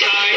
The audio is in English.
Bye.